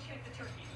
check the turkey.